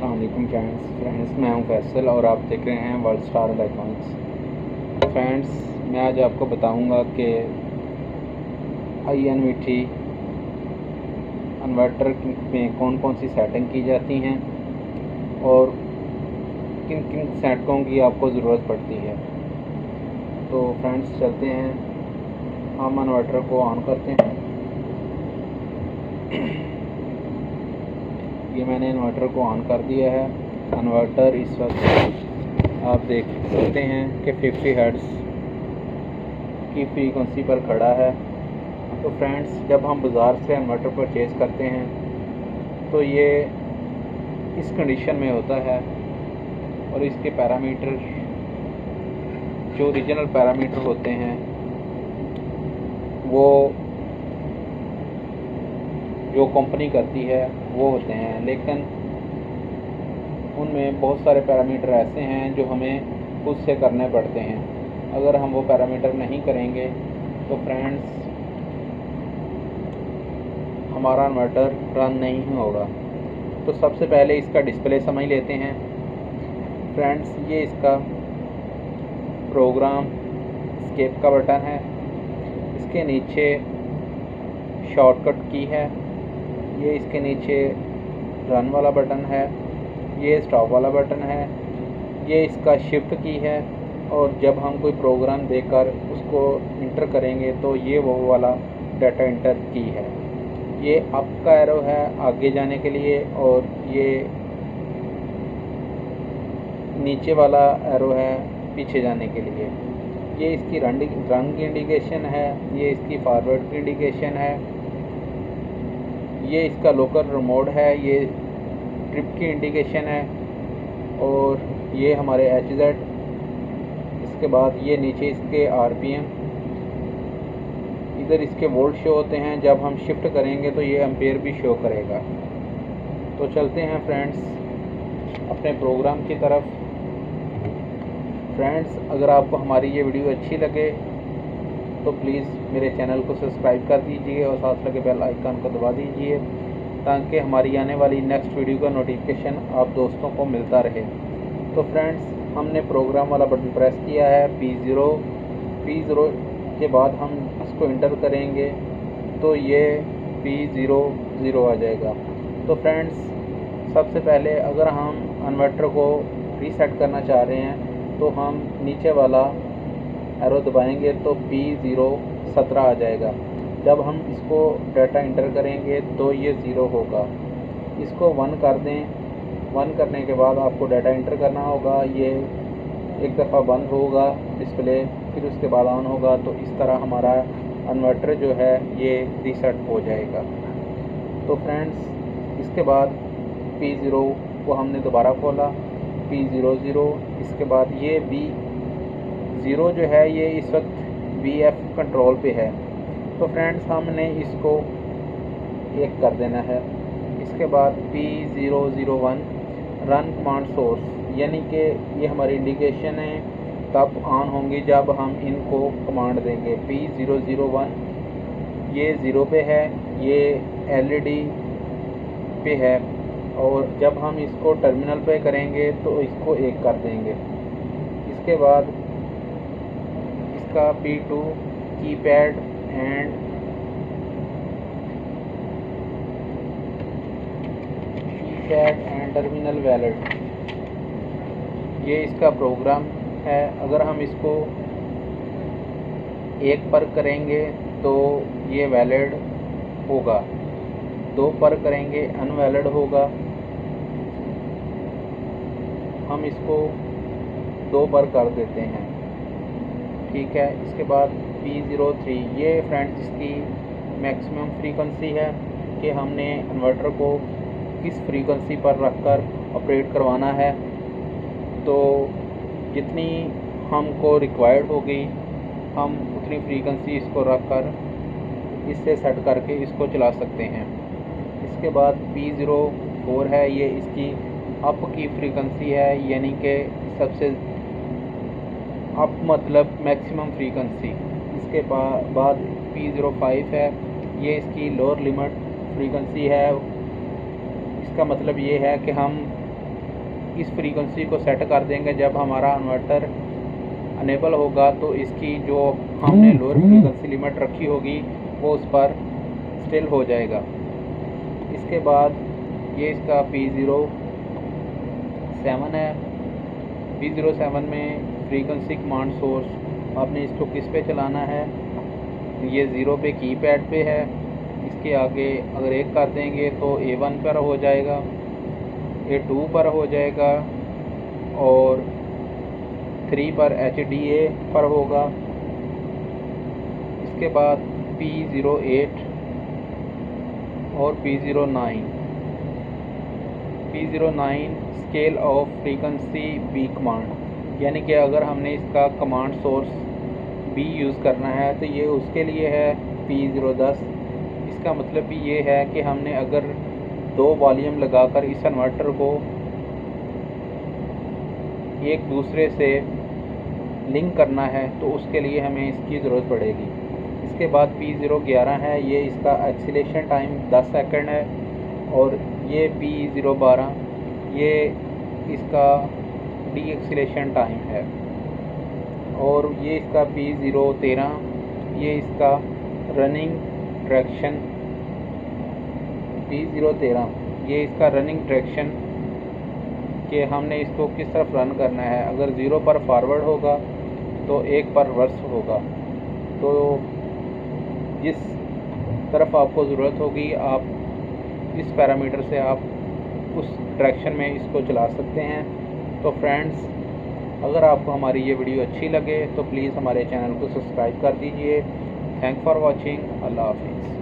वालेकुम friends. Friends, मैं हूँ फैसल और आप देख रहे हैं वर्ल्ड स्टार इलेक्ट्रॉनिक्स फ्रेंड्स, मैं आज आपको बताऊँगा कि आई एन वी इन्वर्टर में कौन कौन सी सेटिंग की जाती हैं और किन किन सेटों की आपको ज़रूरत पड़ती है। तो फ्रेंड्स, चलते हैं। हम इन्वर्टर को ऑन करते हैं। ये मैंने इन्वर्टर को ऑन कर दिया है। इन्वर्टर इस वक्त आप देख सकते हैं कि 50 हर्ट्ज़ की फ्रीक्वेंसी पर खड़ा है। तो फ्रेंड्स जब हम बाज़ार से इन्वर्टर परचेज़ करते हैं तो ये इस कंडीशन में होता है और इसके पैरामीटर जो ओरिजिनल पैरामीटर होते हैं, वो जो कंपनी करती है वो होते हैं। लेकिन उनमें बहुत सारे पैरामीटर ऐसे हैं जो हमें खुद से करने पड़ते हैं। अगर हम वो पैरामीटर नहीं करेंगे तो फ्रेंड्स हमारा इन्वर्टर रन नहीं होगा। तो सबसे पहले इसका डिस्प्ले समझ लेते हैं। फ्रेंड्स ये इसका प्रोग्राम स्केप का बटन है। इसके नीचे शॉर्टकट की है। ये इसके नीचे रन वाला बटन है, ये स्टॉप वाला बटन है, ये इसका शिफ्ट की है और जब हम कोई प्रोग्राम देकर उसको इंटर करेंगे तो ये वो वाला डाटा इंटर की है। ये अप का एरो है आगे जाने के लिए और ये नीचे वाला एरो है पीछे जाने के लिए। ये इसकी रंग रंग की इंडिकेशन है, ये इसकी फॉरवर्ड की इंडिकेशन है ये इसका लोकल रिमोट है, ये ट्रिप की इंडिकेशन है और ये हमारे एच जेड इसके बाद ये नीचे इसके आर पी एम इधर इसके वोल्ट शो होते हैं, जब हम शिफ्ट करेंगे तो ये एम्पेयर भी शो करेगा। तो चलते हैं फ्रेंड्स अपने प्रोग्राम की तरफ़। फ्रेंड्स अगर आपको हमारी ये वीडियो अच्छी लगे तो प्लीज़ मेरे चैनल को सब्सक्राइब कर दीजिए और साथ लगे बेल आइकन को दबा दीजिए, ताकि हमारी आने वाली नेक्स्ट वीडियो का नोटिफिकेशन आप दोस्तों को मिलता रहे। तो फ्रेंड्स हमने प्रोग्राम वाला बटन प्रेस किया है पी ज़ीरो पी ज़ीरो के बाद हम इसको इंटर करेंगे तो ये पी ज़ीरो ज़ीरो आ जाएगा। तो फ्रेंड्स सबसे पहले अगर हम इन्वर्टर को रीसेट करना चाह रहे हैं तो हम नीचे वाला एरो दबाएँगे तो पी ज़ीरो सत्रह आ जाएगा। जब हम इसको डाटा इंटर करेंगे तो ये ज़ीरो होगा। इसको वन कर दें। वन करने के बाद आपको डाटा इंटर करना होगा। ये एक दफ़ा बंद होगा डिस्प्ले फिर उसके बाद ऑन होगा। तो इस तरह हमारा इन्वर्टर जो है, ये रीसेट हो जाएगा। तो फ्रेंड्स इसके बाद पी ज़ीरो को हमने दोबारा खोला। पी ज़ीरो ज़ीरो इसके बाद ये बी ज़ीरो जो है, ये इस वक्त वी एफ़ कंट्रोल पे है। तो फ्रेंड्स हमने इसको एक कर देना है। इसके बाद P zero zero one run command source यानी कि ये हमारी इंडिकेशन है, तब ऑन होंगी जब हम इनको कमांड देंगे। पी ज़ीरो ज़ीरो वन ये ज़ीरो पे है, ये एलईडी पे है, और जब हम इसको टर्मिनल पे करेंगे तो इसको एक कर देंगे। इसके बाद इसका P two keypad and and terminal valid ये इसका प्रोग्राम है। अगर हम इसको एक पर करेंगे तो ये वैलिड होगा। दो पर करेंगे अनवैलिड होगा। हम इसको दो पर कर देते हैं। ठीक है। इसके बाद पी ज़ीरो थ्री ये फ्रेंड्स इसकी मैक्सिमम फ्रीक्वेंसी है कि हमने इन्वर्टर को किस फ्रीक्वेंसी पर रखकर ऑपरेट करवाना है। तो जितनी हमको रिक्वायर्ड होगी हम उतनी फ्रीक्वेंसी इसको रख कर इससे सेट करके इसको चला सकते हैं। इसके बाद पी ज़ीरो फोर है, ये इसकी अप की फ्रीक्वेंसी है, यानी कि सबसे अप मतलब मैक्सिमम फ्रीक्वेंसी इसके बाद पी ज़ीरो फाइव है। ये इसकी लोअर लिमिट फ्रीक्वेंसी है। इसका मतलब ये है कि हम इस फ्रीक्वेंसी को सेट कर देंगे। जब हमारा इन्वर्टर अनेबल होगा तो इसकी जो हमने लोअर फ्रीक्वेंसी लिमिट रखी होगी वो उस पर स्टिल हो जाएगा। इसके बाद ये इसका पी ज़ीरो सेवन है। पी ज़ीरो सेवन में फ्रीक्वेंसी कमांड सोर्स आपने इसको किस पे चलाना है? ये ज़ीरो पे की पैड पे है। इसके आगे अगर एक कर देंगे तो ए वन पर हो जाएगा ए टू पर हो जाएगा और थ्री पर एच डी ए पर होगा। इसके बाद पी ज़ीरो एट और P zero nine P zero nine scale of frequency B command यानी कि अगर हमने इसका कमांड सोर्स बी यूज़ करना है तो ये उसके लिए है पी ज़ीरो दस इसका मतलब भी ये है कि हमने अगर दो वॉल्यूम लगाकर इस इन्वर्टर को एक दूसरे से लिंक करना है तो उसके लिए हमें इसकी ज़रूरत पड़ेगी। इसके बाद पी ज़ीरो ग्यारह है, ये इसका एक्सीलेशन टाइम 10 सेकंड है, और ये पी ज़ीरो बारह, ये इसका डी एक्सीलेशन टाइम है। और ये इसका पी ज़ीरो तेरह ये इसका रनिंग ट्रैक्शन पी ज़ीरो तेरह ये इसका रनिंग ट्रैक्शन कि हमने इसको किस तरफ़ रन करना है। अगर ज़ीरो पर फॉरवर्ड होगा तो एक पर रिवर्स होगा। तो जिस तरफ़ आपको ज़रूरत होगी, आप इस पैरामीटर से आप उस डायरेक्शन में इसको चला सकते हैं। तो फ्रेंड्स अगर आपको हमारी ये वीडियो अच्छी लगे तो प्लीज़ हमारे चैनल को सब्सक्राइब कर दीजिए। थैंक फॉर वॉचिंग अल्लाह हाफिज़